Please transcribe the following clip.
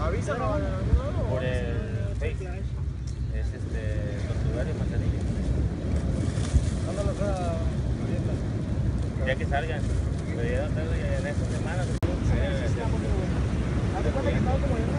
Avísanos. Por el Face. Es este, Portugal y Ya que salgan. Pero ya no en esta semana. Haz de cuenta que estaba como yo.